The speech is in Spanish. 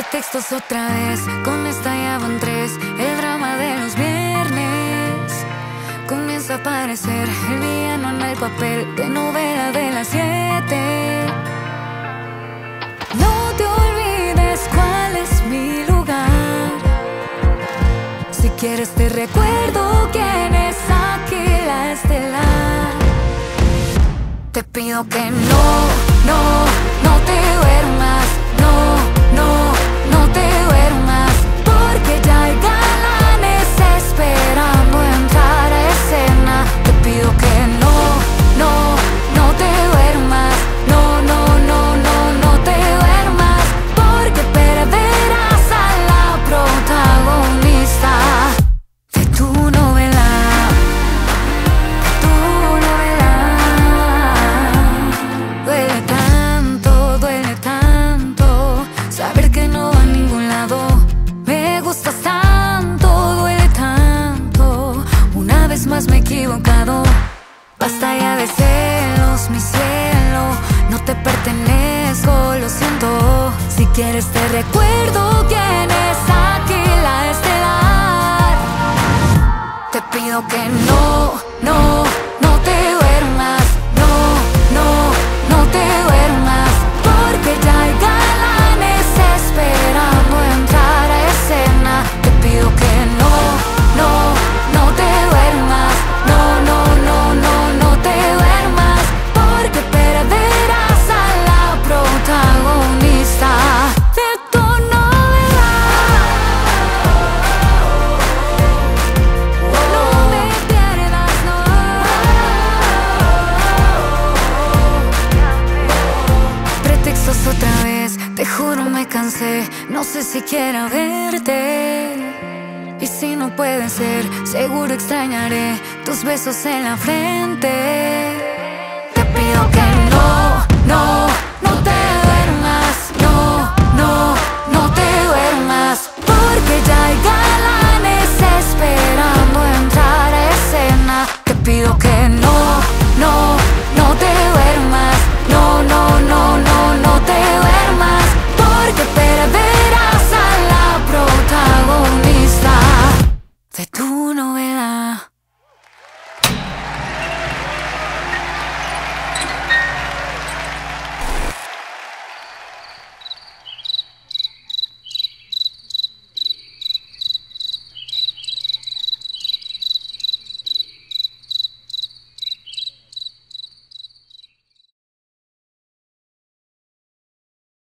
Pretextos otra vez, con esta ya van tres. El drama de los viernes comienza a aparecer. El villano en el papel de novela de las siete. No te olvides cuál es mi lugar. Si quieres, te recuerdo quién es aquí la estelar. Te pido que no, no, Basta ya de celos, mi cielo. No te pertenezco, lo siento. Si quieres te recuerdo quién es aquí la estelar. Te pido que no, no, no juro me cansé. No sé si quiero verte. Y si no puede ser, seguro extrañaré tus besos en la frente. Te pido que no, no,